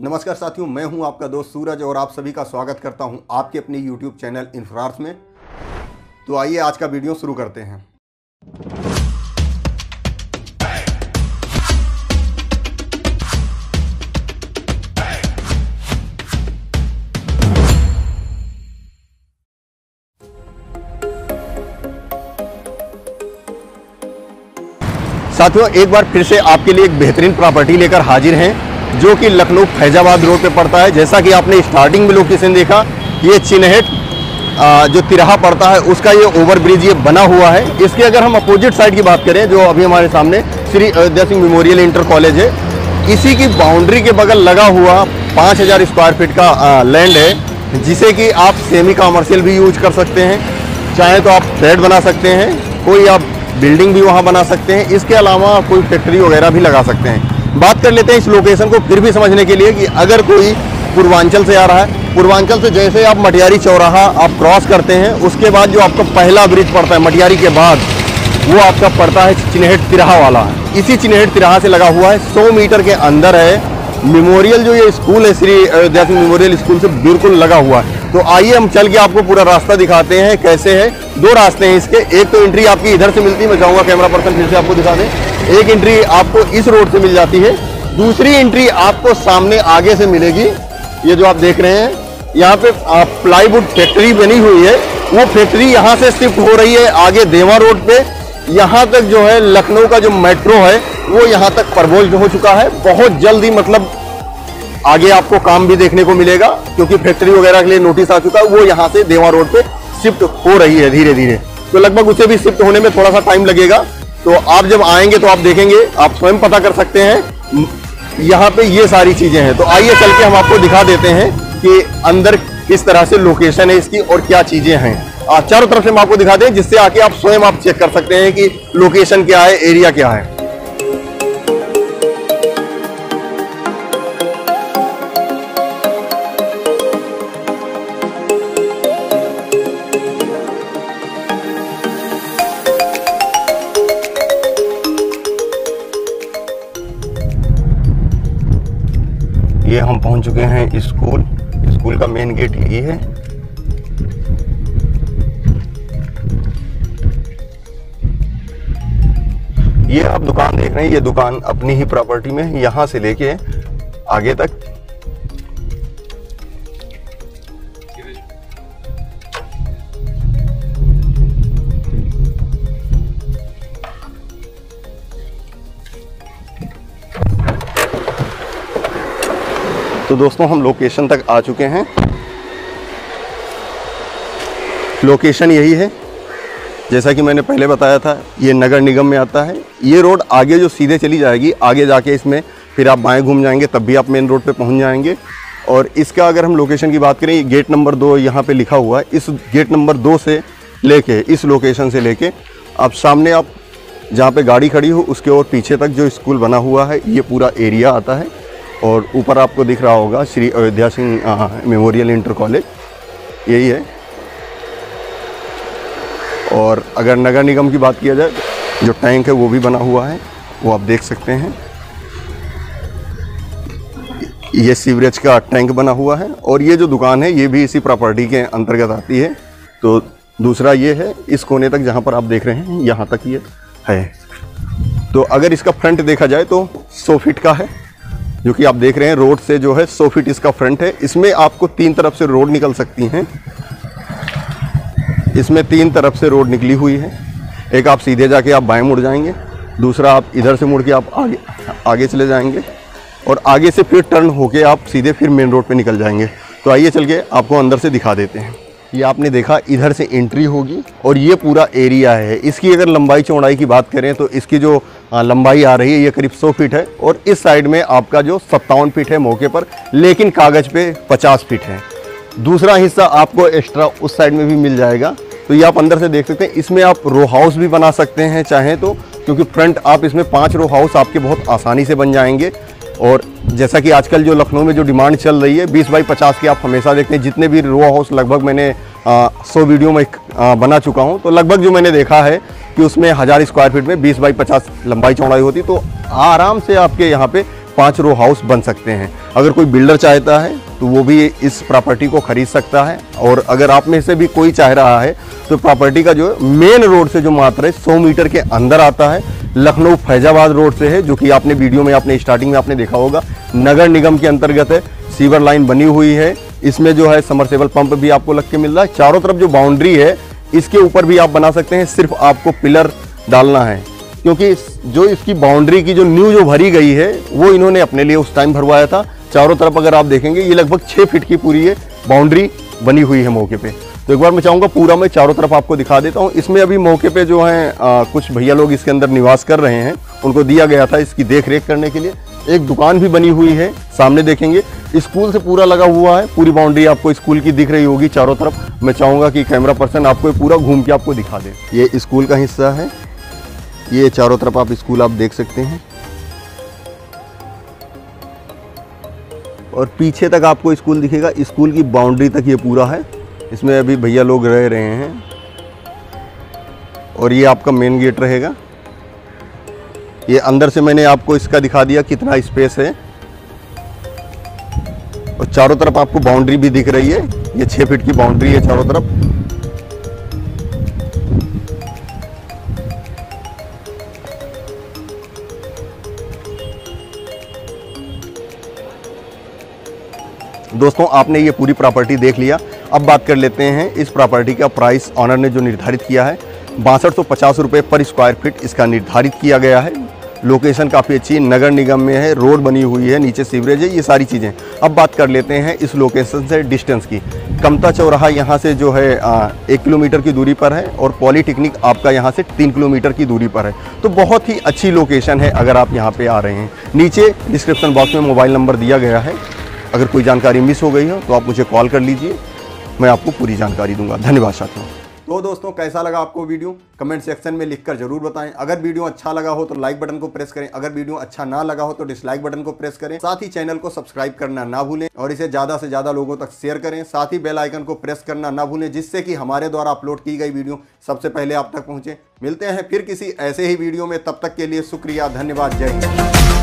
नमस्कार साथियों, मैं हूँ आपका दोस्त सूरज और आप सभी का स्वागत करता हूँ आपके अपने YouTube चैनल इन्फ्रार्स में। तो आइए आज का वीडियो शुरू करते हैं। साथियों, एक बार फिर से आपके लिए एक बेहतरीन प्रॉपर्टी लेकर हाजिर हैं। जो कि लखनऊ फैजाबाद रोड पे पड़ता है। जैसा कि आपने स्टार्टिंग में लोकेशन देखा, ये चिन्हट जो तिराहा पड़ता है, उसका ये ओवर ब्रिज ये बना हुआ है। इसके अगर हम अपोजिट साइड की बात करें, जो अभी हमारे सामने Shri Ayodhya Singh memorial inter college है, इसी की बाउंड्री के बगल लगा हुआ 5000 स्क्वायर फीट का लैंड है, जिसे कि आप सेमी कॉमर्शियल भी यूज़ कर सकते हैं। चाहे तो आप फ्लैट बना सकते हैं, कोई आप बिल्डिंग भी वहाँ बना सकते हैं। इसके अलावा कोई फैक्ट्री वगैरह भी लगा सकते हैं। बात कर लेते हैं इस लोकेशन को फिर भी समझने के लिए कि अगर कोई पूर्वांचल से आ रहा है, पूर्वांचल से जैसे आप मटियारी चौराहा आप क्रॉस करते हैं, उसके बाद जो आपका पहला ब्रिज पड़ता है मटियारी के बाद, वो आपका पड़ता है चिन्हट तिराहा वाला। इसी चिन्हट तिराहा से लगा हुआ है 100 मीटर के अंदर है। मेमोरियल जो ये स्कूल है, श्री, अयोध्या सिंह मेमोरियल स्कूल से बिल्कुल लगा हुआ है। तो आइए हम चल के आपको पूरा रास्ता दिखाते हैं, कैसे है। दो रास्ते हैं इसके, एक तो एंट्री आपकी इधर से मिलती है, मैं चाहूँगा कैमरा पर्सन फिर से आपको दिखा दें। एक एंट्री आपको इस रोड से मिल जाती है। दूसरी एंट्री आपको सामने आगे से मिलेगी, ये जो आप देख रहे हैं। यहाँ पे प्लाईवुड फैक्ट्री बनी हुई है। वो फैक्ट्री यहाँ से शिफ्ट हो रही है आगे देवा रोड पे। यहाँ तक जो है लखनऊ का जो मेट्रो है, वो यहाँ तक परवोज हो चुका है। बहुत जल्दी मतलब आगे आपको काम भी देखने को मिलेगा, क्योंकि फैक्ट्री वगैरह के लिए नोटिस आ चुका है, वो यहाँ से देवा रोड पे शिफ्ट हो रही है धीरे धीरे तो लगभग उसे भी शिफ्ट होने में थोड़ा सा टाइम लगेगा। तो आप जब आएँगे तो आप देखेंगे, आप स्वयं पता कर सकते हैं, यहाँ पे ये सारी चीज़ें हैं। तो आइए चल के हम आपको दिखा देते हैं कि अंदर किस तरह से लोकेशन है इसकी और क्या चीज़ें हैं। चारों तरफ़ से हम आपको दिखा दें, जिससे आके आप स्वयं आप चेक कर सकते हैं कि लोकेशन क्या है एरिया क्या है। ये हम पहुँच चुके हैं स्कूल। स्कूल का मेन गेट यही है। ये आप दुकान देख रहे हैं, ये दुकान अपनी ही प्रॉपर्टी में यहाँ से लेके आगे तक तो दोस्तों, हम लोकेशन तक आ चुके हैं। लोकेशन यही है। जैसा कि मैंने पहले बताया था, ये नगर निगम में आता है। ये रोड आगे जो सीधे चली जाएगी, आगे जाके इसमें फिर आप बाएँ घूम जाएँगे, तब भी आप मेन रोड पे पहुँच जाएँगे। और इसका अगर हम लोकेशन की बात करें गेट नंबर दो यहाँ पे लिखा हुआ है। इस गेट नंबर दो से लेके, इस लोकेशन से लेके, आप सामने आप जहाँ पे गाड़ी खड़ी हो, उसके और पीछे तक जो स्कूल बना हुआ है, ये पूरा एरिया आता है। और ऊपर आपको दिख रहा होगा Shri Ayodhya Singh memorial inter college. यही है। और अगर नगर निगम की बात किया जाए, जो टैंक है वो भी बना हुआ है, वो आप देख सकते हैं। ये सीवरेज का टैंक बना हुआ है और ये जो दुकान है, ये भी इसी प्रॉपर्टी के अंतर्गत आती है। तो दूसरा ये है, इस कोने तक जहाँ पर आप देख रहे हैं, यहाँ तक ये है। तो अगर इसका फ्रंट देखा जाए तो सौ फीट का है। जो कि आप देख रहे हैं, रोड से जो है सौ फीट इसका फ्रंट है। इसमें आपको तीन तरफ़ से रोड निकल सकती हैं। इसमें तीन तरफ़ से रोड निकली हुई है। एक आप सीधे जाके आप बाएँ मुड़ जाएँगे, दूसरा आप इधर से मुड़ के आप आगे आगे चले जाएँगे और आगे से फिर टर्न होके आप सीधे फिर मेन रोड पे निकल जाएँगे। तो आइए चल के आपको अंदर से दिखा देते हैं। ये आपने देखा, इधर से एंट्री होगी और ये पूरा एरिया है। इसकी अगर लंबाई चौड़ाई की बात करें तो इसकी जो लंबाई आ रही है, ये करीब 100 फीट है और इस साइड में आपका जो सत्तावन फीट है मौके पर, लेकिन कागज़ पे 50 फीट है। दूसरा हिस्सा आपको एक्स्ट्रा उस साइड में भी मिल जाएगा। तो ये आप अंदर से देख सकते हैं, इसमें आप रो हाउस भी बना सकते हैं, चाहें तो क्योंकि फ्रंट आप इसमें पाँच रो हाउस आपके बहुत आसानी से बन जाएँगे। और जैसा कि आजकल जो लखनऊ में जो डिमांड चल रही है 20 बाई 50 की आप हमेशा देखते हैं जितने भी रो हाउस लगभग मैंने सौ वीडियो में आ, बना चुका हूँ। तो लगभग जो मैंने देखा है कि उसमें हज़ार स्क्वायर फीट में 20 बाई 50 लंबाई चौड़ाई होती तो आराम से आपके यहाँ पे पाँच रो हाउस बन सकते हैं। अगर कोई बिल्डर चाहता है तो वो भी इस प्रॉपर्टी को खरीद सकता है। और अगर आप में से भी कोई चाह रहा है तो प्रॉपर्टी का जो मेन रोड से जो मात्रा है, सौ मीटर के अंदर आता है। लखनऊ फैजाबाद रोड से है, जो कि आपने वीडियो में, आपने स्टार्टिंग में आपने देखा होगा। नगर निगम के अंतर्गत है, सीवर लाइन बनी हुई है। इसमें जो है समरसेबल पंप भी आपको लग के मिल रहा है। चारों तरफ़ जो बाउंड्री है, इसके ऊपर भी आप बना सकते हैं। सिर्फ़ आपको पिलर डालना है। क्योंकि जो इसकी बाउंड्री की जो न्यू जो भरी गई है, वो इन्होंने अपने लिए उस टाइम भरवाया था। चारों तरफ़ अगर आप देखेंगे, ये लगभग छः फीट की पूरी ये बाउंड्री बनी हुई है मौके पे। तो एक बार मैं चाहूँगा पूरा मैं चारों तरफ़ आपको दिखा देता हूँ। इसमें अभी मौके पे जो है कुछ भैया लोग इसके अंदर निवास कर रहे हैं। उनको दिया गया था इसकी देख रेख करने के लिए। एक दुकान भी बनी हुई है, सामने देखेंगे। स्कूल से पूरा लगा हुआ है, पूरी बाउंड्री आपको स्कूल की दिख रही होगी चारों तरफ़। मैं चाहूँगा कि कैमरा पर्सन आपको पूरा घूम के आपको दिखा दे। ये स्कूल का हिस्सा है। ये चारों तरफ़ आप स्कूल आप देख सकते हैं। और पीछे तक आपको स्कूल दिखेगा, स्कूल की बाउंड्री तक ये पूरा है। इसमें अभी भैया लोग रह रहे हैं। और ये आपका मेन गेट रहेगा। ये अंदर से मैंने आपको इसका दिखा दिया कितना स्पेस है। और चारों तरफ़ आपको बाउंड्री भी दिख रही है। ये छः फीट की बाउंड्री है चारों तरफ़। दोस्तों आपने ये पूरी प्रॉपर्टी देख लिया। अब बात कर लेते हैं इस प्रॉपर्टी का प्राइस ऑनर ने जो निर्धारित किया है। बासठ सौ पचास रुपये पर स्क्वायर फीट इसका निर्धारित किया गया है। लोकेशन काफ़ी अच्छी नगर निगम में है रोड बनी हुई है नीचे सीवरेज है ये सारी चीज़ें। अब बात कर लेते हैं इस लोकेशन से डिस्टेंस की। कमता चौराहा यहाँ से जो है आ, एक किलोमीटर की दूरी पर है और पॉलीटेक्निक आपका यहाँ से तीन किलोमीटर की दूरी पर है। तो बहुत ही अच्छी लोकेशन है अगर आप यहाँ पर आ रहे हैं। नीचे डिस्क्रिप्शन बॉक्स में मोबाइल नंबर दिया गया है। अगर कोई जानकारी मिस हो गई हो तो आप मुझे कॉल कर लीजिए, मैं आपको पूरी जानकारी दूँगा। धन्यवाद साथियों। तो दोस्तों, कैसा लगा आपको वीडियो? कमेंट सेक्शन में लिखकर ज़रूर बताएँ। अगर वीडियो अच्छा लगा हो तो लाइक बटन को प्रेस करें। अगर वीडियो अच्छा ना लगा हो तो डिसलाइक बटन को प्रेस करें। साथ ही चैनल को सब्सक्राइब करना ना भूलें और इसे ज़्यादा से ज़्यादा लोगों तक शेयर करें। साथ ही बेल आइकन को प्रेस करना ना भूलें, जिससे कि हमारे द्वारा अपलोड की गई वीडियो सबसे पहले आप तक पहुँचे। मिलते हैं फिर किसी ऐसे ही वीडियो में। तब तक के लिए शुक्रिया, धन्यवाद, जय हिंद।